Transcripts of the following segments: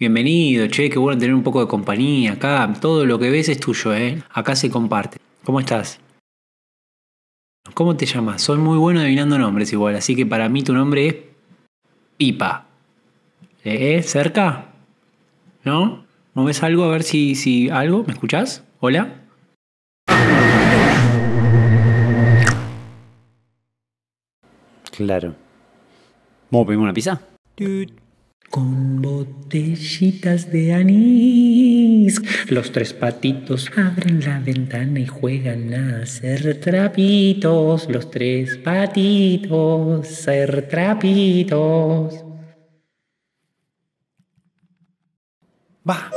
Bienvenido, che, qué bueno tener un poco de compañía acá. Todo lo que ves es tuyo, ¿eh? Acá se comparte. ¿Cómo estás? ¿Cómo te llamas? Soy muy bueno adivinando nombres igual, así que para mí tu nombre es Pipa. ¿Eh? ¿Cerca? ¿No? ¿No ves algo? A ver si, si algo. ¿Me escuchás? ¿Hola? Claro. ¿Vamos a pedir una pizza? Con botellitas de anís, los tres patitos abren la ventana y juegan a hacer trapitos. Los tres patitos, ser trapitos. Va.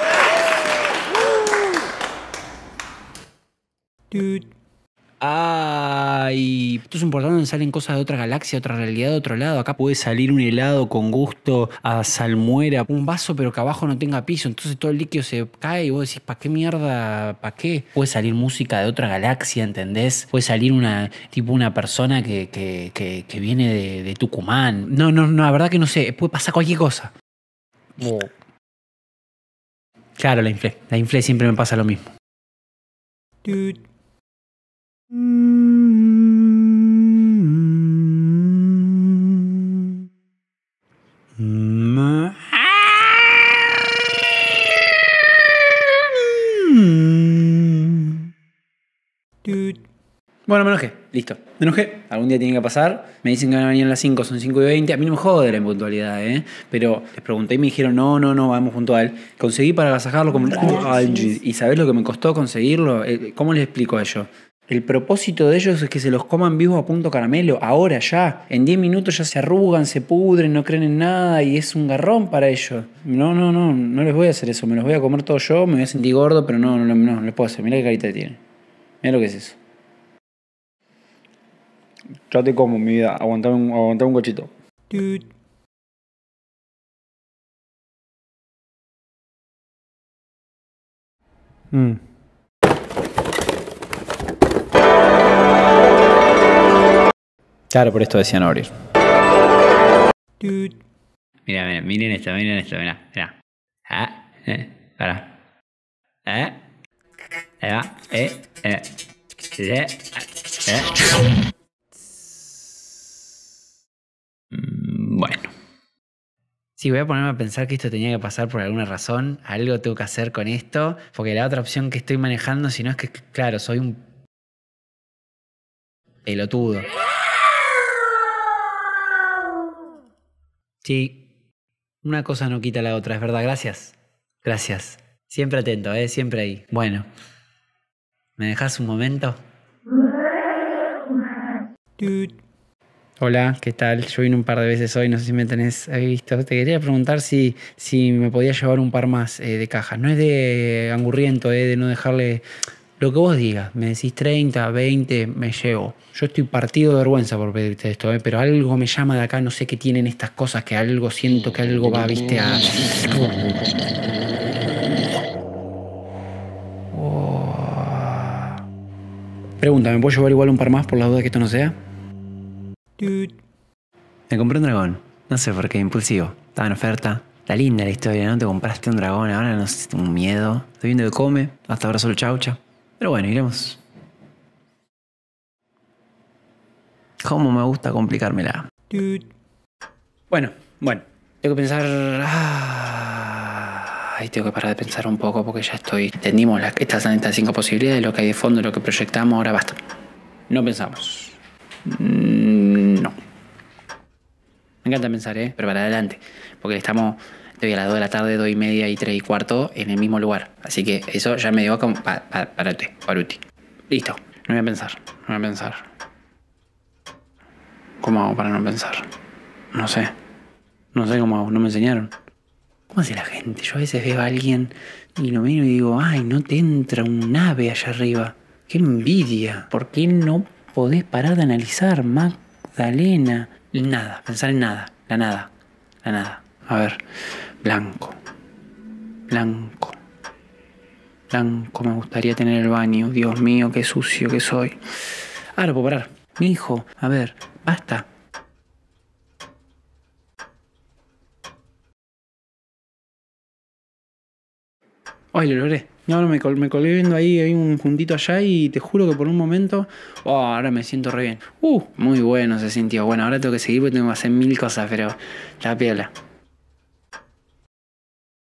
Ay, esto es importante donde salen cosas de otra galaxia, otra realidad, de otro lado. Acá puede salir un helado con gusto a salmuera, un vaso pero que abajo no tenga piso, entonces todo el líquido se cae y vos decís, ¿para qué mierda? ¿Para qué? Puede salir música de otra galaxia, ¿entendés? Puede salir una, tipo una persona que, que, que, que viene de, de Tucumán. No, no, no, la verdad que no sé, puede pasar cualquier cosa. Claro, la inflé. La inflé siempre me pasa lo mismo. Bueno, me enojé, listo. Me enojé. Algún día tiene que pasar. Me dicen que van a venir a las 5, son 5 y 20. A mí no me jode la impuntualidad, ¿eh? Pero les pregunté y me dijeron, no, no, no, vamos puntual. Conseguí para agasajarlo como... ¿Y sabés lo que me costó conseguirlo? Eh, ¿Cómo les explico a ellos? El propósito de ellos es que se los coman vivos a punto caramelo, ahora ya. En 10 minutos ya se arrugan, se pudren, no creen en nada y es un garrón para ellos. No, no, no, no les voy a hacer eso. Me los voy a comer todo yo, me voy a sentir gordo, pero no, no, no, no les puedo hacer. Mirá qué carita tiene. Mirá lo que es eso. Ya te como, mi vida. Aguantame un, aguantame un cochito. Mm. Claro, por esto decían abrir. Mira, mira, miren esto, miren esto, mira, mira. Ah, eh, para. Eh, ahí va, eh, eh. Eh, eh. Mm, Bueno. Sí, voy a ponerme a pensar que esto tenía que pasar por alguna razón. Algo tengo que hacer con esto. Porque la otra opción que estoy manejando, si no es que, claro, soy un pelotudo. Sí, una cosa no quita la otra, es verdad. Gracias. Gracias. Siempre atento, ¿eh? Siempre ahí. Bueno. ¿Me dejas un momento? Hola, ¿qué tal? Yo vine un par de veces hoy, no sé si me tenés ahí visto. Te quería preguntar si, si me podía llevar un par más eh, de cajas. No es de angurriento, eh, de no dejarle lo que vos digas. Me decís 30, 20, me llevo. Yo estoy partido de vergüenza por pedirte esto, eh, pero algo me llama de acá, no sé qué tienen estas cosas, que algo siento que algo va, viste, a... Oh. Pregunta, ¿me puedo llevar igual un par más por la duda que esto no sea? Me compré un dragón. No sé por qué, impulsivo. Estaba en oferta. Está linda la historia, ¿no? Te compraste un dragón, ahora no sé, un miedo. Estoy viendo que come, hasta ahora solo chaucha. Pero bueno, iremos. ¿Cómo me gusta complicármela? Bueno, bueno. Tengo que pensar. Ah, Ay, tengo que parar de pensar un poco porque ya estoy. Entendimos las, estas, estas cinco posibilidades, lo que hay de fondo, lo que proyectamos, ahora basta. No pensamos. Mm, No. Me encanta pensar, ¿eh? Pero para adelante. Porque estamos, estoy a las 2 de la tarde, 2 y media y 3 y cuarto en el mismo lugar. Así que eso ya me dio como... Pa, pa, parate, paruti. Listo. No voy a pensar. No voy a pensar. ¿Cómo hago para no pensar? No sé. No sé cómo hago. No me enseñaron. ¿Cómo hace la gente? Yo a veces veo a alguien y lo miro y digo, ay, no te entra un ave allá arriba. ¡Qué envidia! ¿Por qué no podés parar de analizar, Magdalena? Nada, pensar en nada, la nada, la nada. A ver, blanco, blanco, blanco, me gustaría tener el baño. Dios mío, qué sucio que soy. Ahora puedo parar. Mi hijo, a ver, basta. Ay, lo logré. No, no, me, col- colgué viendo ahí, hay un puntito allá y te juro que por un momento, oh, ahora me siento re bien. Uh, muy bueno se sintió. Bueno, ahora tengo que seguir porque tengo que hacer mil cosas, pero la piola.